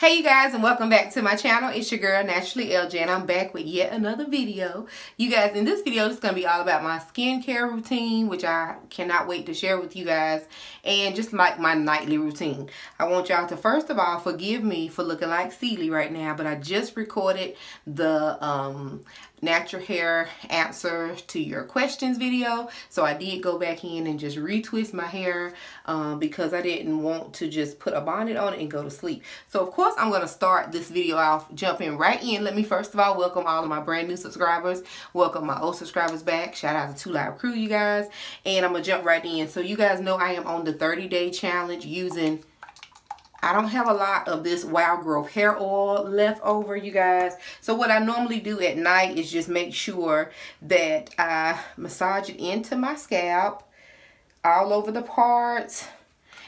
Hey you guys and welcome back to my channel. It's your girl Naturally LJ and I'm back with yet another video. You guys, in this video, it's going to be all about my skincare routine, which I cannot wait to share with you guys, and just like my nightly routine. I want y'all to first of all forgive me for looking like Celie right now, but I just recorded the um, natural hair answer to your questions video. So I did go back in and just retwist my hair um, because I didn't want to just put a bonnet on it and go to sleep. So of course I'm going to start this video off jumping right in. Let me first of all welcome all of my brand new subscribers. Welcome my old subscribers back. Shout out to Two Live Crew you guys. And I'm gonna jump right in. So you guys know I am on the 30 day challenge using I don't have a lot of this Wild Growth hair oil left over, you guys. So what I normally do at night is just make sure that I massage it into my scalp, all over the parts,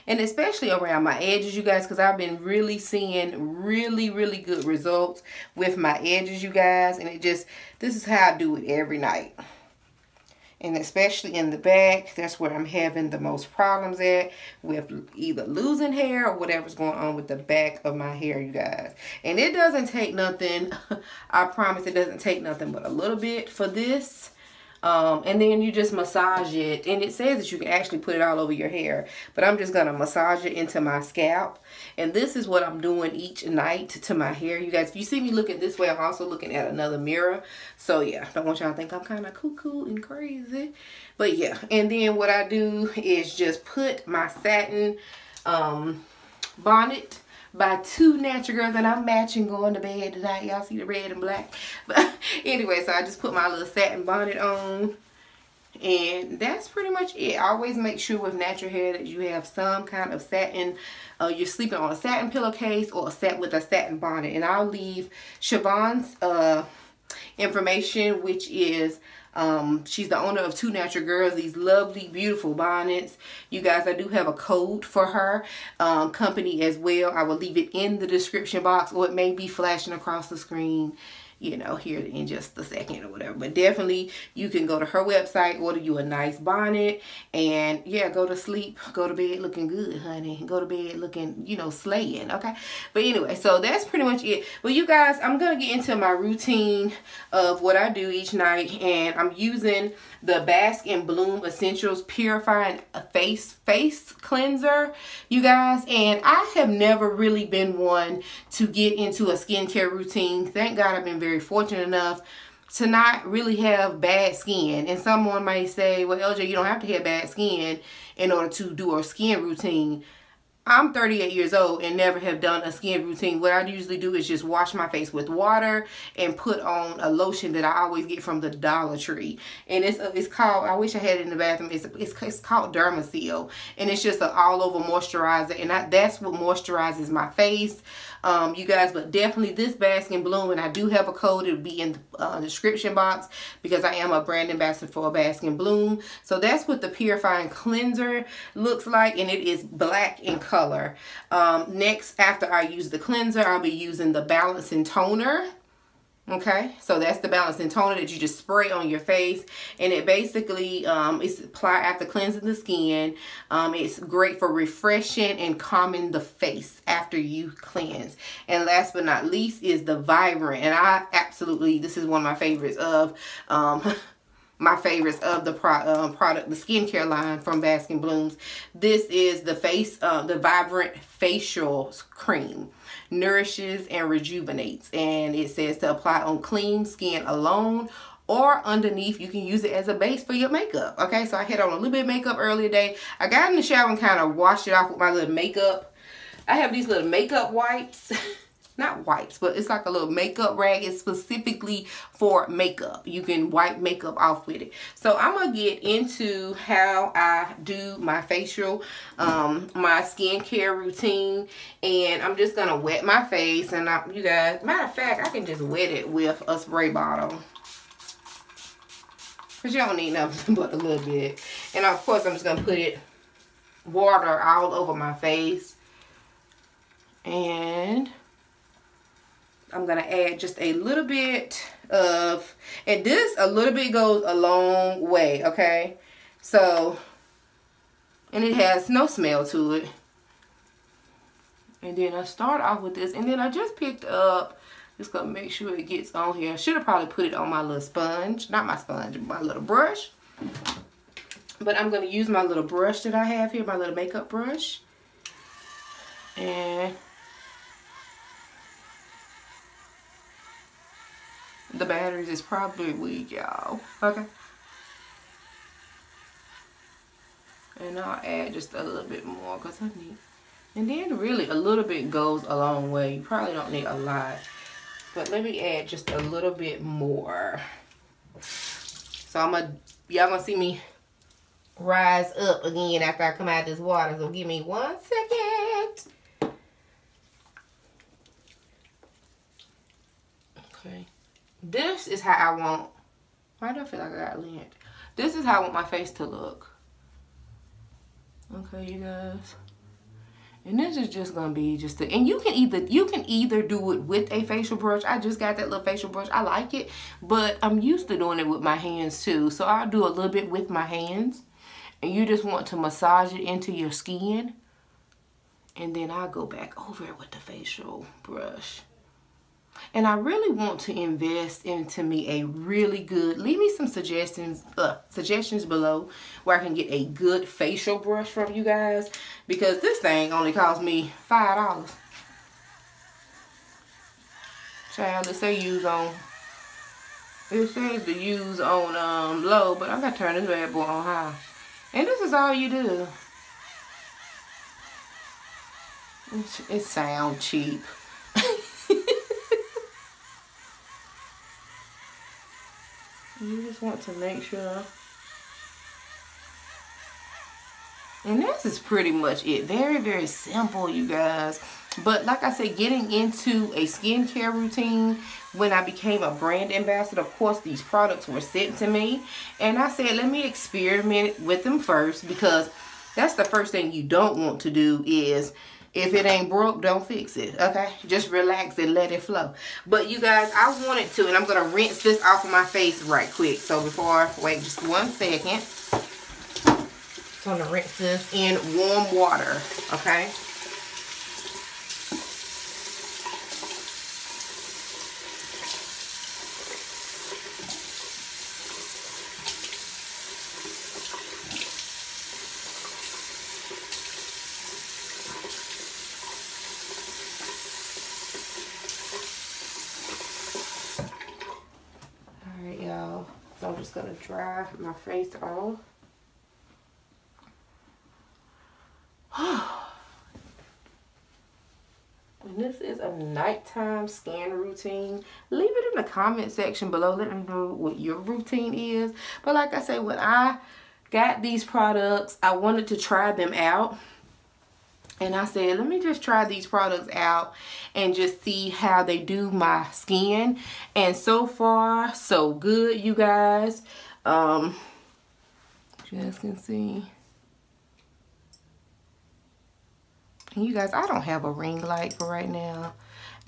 and especially around my edges, you guys, because I've been really seeing really, really good results with my edges, you guys. And it just, this is how I do it every night and especially in the back that's where I'm having the most problems at with either losing hair or whatever's going on with the back of my hair you guys. And it doesn't take nothing. I promise it doesn't take nothing but a little bit for this um, and then you just massage it. And it says that you can actually put it all over your hair. But I'm just to massage it into my scalp. And this is what I'm doing each night to my hair. You guys, if you see me looking this way, I'm also looking at another mirror. So yeah, don't want y'all to think I'm kind of cuckoo and crazy. But yeah, and then what I do is just put my satin um, bonnet by two natural girls and I'm matching going to bed tonight. Y'all see the red and black. But anyway, so I just put my little satin bonnet on. And that's pretty much it. Always make sure with natural hair that you have some kind of satin. Uh, you're sleeping on a satin pillowcase or a set with a satin bonnet. And I'll leave Siobhan's uh, information, which is um, she's the owner of Two Natural Girls, these lovely, beautiful bonnets. You guys, I do have a code for her um, company as well. I will leave it in the description box or it may be flashing across the screen you know, here in just a second or whatever. But definitely you can go to her website, order you a nice bonnet, and yeah, go to sleep, go to bed looking good, honey. Go to bed looking, you know, slaying, okay? But anyway, so that's pretty much it. Well, you guys, I'm going to get into my routine of what I do each night, and I'm using the Bask and Bloom Essentials Purifying Face Face Cleanser, you guys. And I have never really been one to get into a skincare routine. Thank God I've been very fortunate enough to not really have bad skin. And someone might say, well, LJ, you don't have to have bad skin in order to do a skin routine. I'm 38 years old and never have done a skin routine. What I usually do is just wash my face with water and put on a lotion that I always get from the Dollar Tree. And it's it's called, I wish I had it in the bathroom, it's, it's, it's called Dermasil. And it's just an all over moisturizer. And I, that's what moisturizes my face um, you guys. But definitely this Bask and Bloom, and I do have a code. It'll be in the uh, description box because I am a brand ambassador for Bask and Bloom. So that's what the Purifying Cleanser looks like, and it is black in color. Um, next, after I use the cleanser, I'll be using the Balancing Toner. Okay, so that's the balancing toner that you just spray on your face. And it basically um, is applied after cleansing the skin. Um, it's great for refreshing and calming the face after you cleanse. And last but not least is the Vibrant. And I absolutely, this is one of my favorites of... Um, my favorites of the pro, um, product, the skincare line from Bask and Bloom's. This is the face, uh, the Vibrant Facial Cream nourishes and rejuvenates. And it says to apply on clean skin alone or underneath you can use it as a base for your makeup okay? So I had on a little bit of makeup earlier today. I got in the shower and kind of washed it off with my little makeup. I have these little makeup wipes not wipes, but it's like a little makeup rag. It's specifically for makeup. You can wipe makeup off with it. So I'm going to get into how I do my facial, um, my skincare routine. And I'm just going to wet my face. And I, you guys, matter of fact, I can just wet it with a spray bottle. Because you don't need nothing but a little bit. And of course, I'm just going to put it water all over my face. And I'm going to add just a little bit of, and this a little bit goes a long way, okay? So, and it has no smell to it. And then I start off with this. And then I just picked up, just going to make sure it gets on here. I should have probably put it on my little sponge. Not my sponge, my little brush. But I'm going to use my little brush that I have here, my little makeup brush. And the batteries is probably weak, y'all. Okay. And I'll add just a little bit more because I need... And then really a little bit goes a long way. You probably don't need a lot. But let me add just a little bit more. So I'm going to... Y'all going to see me rise up again after I come out of this water. So give me one second. Okay. This is how I want... Why do I feel like I got lint? This is how I want my face to look. Okay, you guys. And this is just gonna be just a, and you can either you can either do it with a facial brush. I just got that little facial brush. I like it, but I'm used to doing it with my hands too. So I'll do a little bit with my hands. And you just want to massage it into your skin. And then I'll go back over it with the facial brush. And I really want to invest into me a really good, leave me some suggestions, uh, suggestions below where I can get a good facial brush from you guys. Because this thing only cost me $5. Child, it say use on, it says to use on um, low, but I gotta turn this bad boy on high. And this is all you do. It sounds cheap. You just want to make sure. And this is pretty much it. Very, very simple, you guys. But like I said, getting into a skincare routine when I became a brand ambassador, of course, these products were sent to me. And I said, let me experiment with them first because that's the first thing you don't want to do is if it ain't broke, don't fix it, okay? Just relax and let it flow. But you guys, I wanted to, and I'm going to rinse this off of my face right quick. So before, wait just one second. I'm going to rinse this in warm water, okay? Just going to dry my face off. and this is a nighttime skin routine. Leave it in the comment section below. Let me know what your routine is. But like I say, when I got these products, I wanted to try them out and I said let me just try these products out and just see how they do my skin. And so far so good you guys. Um you guys can see. You guys I don't have a ring light for right now.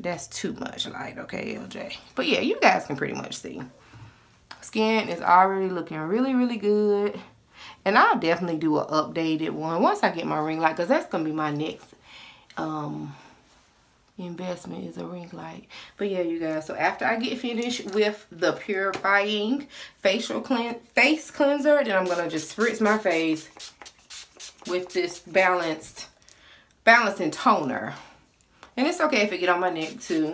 That's too much light okay LJ but yeah you guys can pretty much see. Skin is already looking really really good and I'll definitely do an updated one once I get my ring light because that's going to be my next um, investment is a ring light. But yeah, you guys. So after I get finished with the purifying facial clean face cleanser, then I'm going to just spritz my face with this balanced balancing toner. And it's okay if it get on my neck too.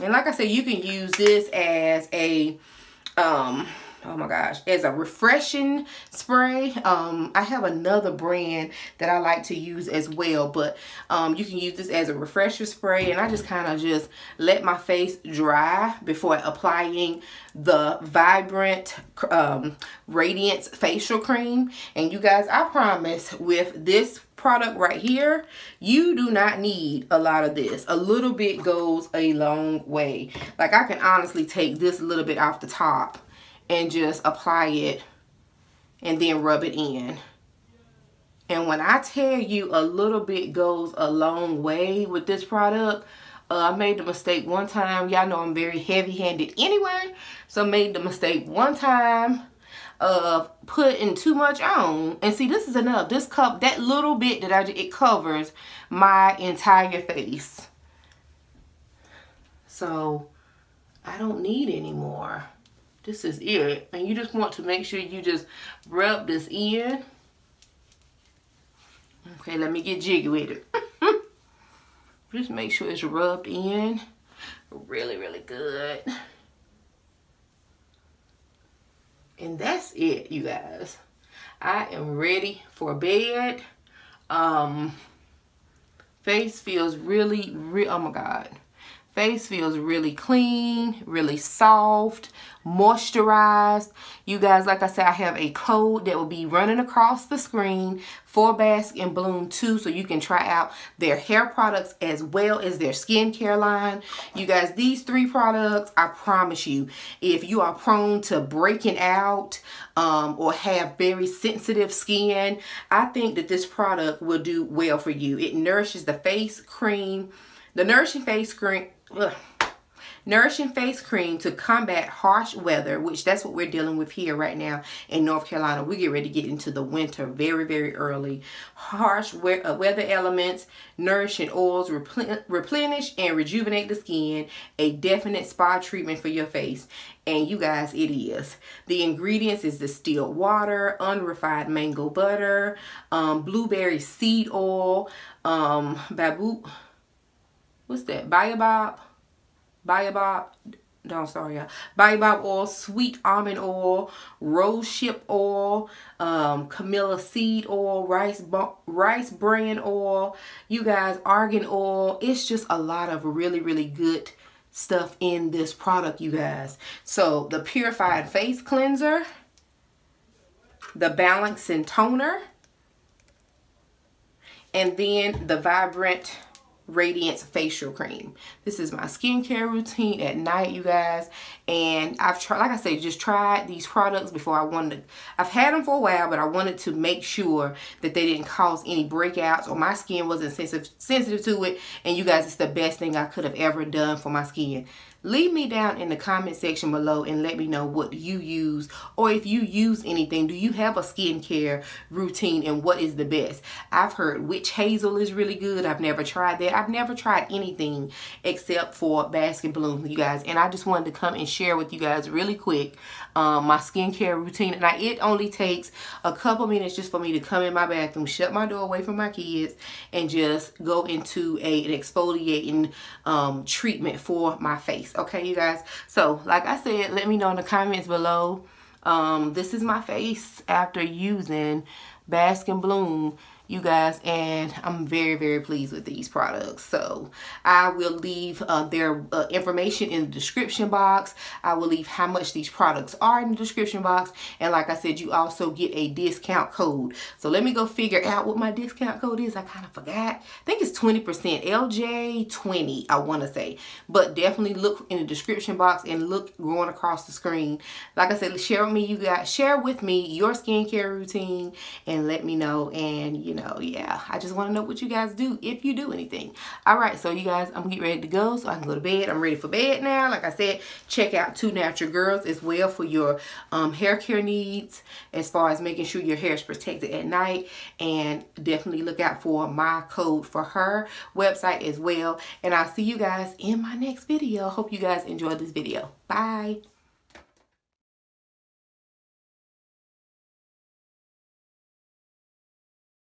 And like I said, you can use this as a um oh my gosh. As a refreshing spray um i have another brand that i like to use as well but um you can use this as a refresher spray and i just kind of just let my face dry before applying the vibrant um radiance facial cream. And you guys i promise with this product right here you do not need a lot of this. A little bit goes a long way. Like i can honestly take this little bit off the top and just apply it and then rub it in. And when I tell you a little bit goes a long way with this product, uh, I made the mistake one time. Y'all know I'm very heavy-handed anyway. So made the mistake one time of putting too much on. And see, this is enough. This cup, that little bit that I it covers my entire face. So, I don't need any more. This is it. And you just want to make sure you just rub this in. Okay, let me get jiggy with it. just make sure it's rubbed in really, really good. And that's it, you guys. I am ready for bed. Um, face feels really, real. oh my God. Face feels really clean, really soft, moisturized. You guys, like I said, I have a code that will be running across the screen for Bask and Bloom too, so you can try out their hair products as well as their skincare line. You guys, these three products, I promise you, if you are prone to breaking out um, or have very sensitive skin, I think that this product will do well for you. It nourishes the face cream, the Nourishing Face Cream ugh, nourishing face cream to combat harsh weather which that's what we're dealing with here right now in north carolina. We get ready to get into the winter very very early. Harsh we uh, weather elements nourishing oils replen replenish and rejuvenate the skin a definite spa treatment for your face. And you guys it is. The ingredients is distilled water unrefined mango butter um, blueberry seed oil um what's that? Baobab? Baobab? Don't sorry y'all. Baobab oil, sweet almond oil, rosehip oil, um, Camellia seed oil, rice rice bran oil, you guys, argan oil. It's just a lot of really, really good stuff in this product, you guys. So the purified face cleanser, the balancing toner, and then the vibrant Radiance Facial Cream. This is my skincare routine at night, you guys. And I've tried, like I said, just tried these products before I wanted to, I've had them for a while, but I wanted to make sure that they didn't cause any breakouts or my skin wasn't sensitive, sensitive to it. And you guys, it's the best thing I could have ever done for my skin leave me down in the comment section below and let me know what you use or if you use anything do you have a skincare routine and what is the best? I've heard witch hazel is really good. I've never tried that. I've never tried anything except for Bask and Bloom you guys. And i just wanted to come and share with you guys really quick um, my skincare routine. And I, it only takes a couple minutes just for me to come in my bathroom shut my door away from my kids and just go into a, an exfoliating um, treatment for my face. Okay you guys? So like i said let me know in the comments below um this is my face after using bask and bloom you guys and I'm very very pleased with these products. So I will leave uh, their uh, information in the description box. I will leave how much these products are in the description box. And like I said you also get a discount code. So let me go figure out what my discount code is. I kind of forgot. I think it's 20% LJ20 I want to say. But definitely look in the description box and look going across the screen. Like I said share with me you guys share with me your skincare routine and let me know. And you know know, yeah, I just want to know what you guys do if you do anything. All right, so you guys, I'm getting ready to go so I can go to bed. I'm ready for bed now. Like I said, check out Two Natural Girls as well for your um, hair care needs as far as making sure your hair is protected at night. And definitely look out for my code for her website as well. And I'll see you guys in my next video. Hope you guys enjoyed this video. Bye.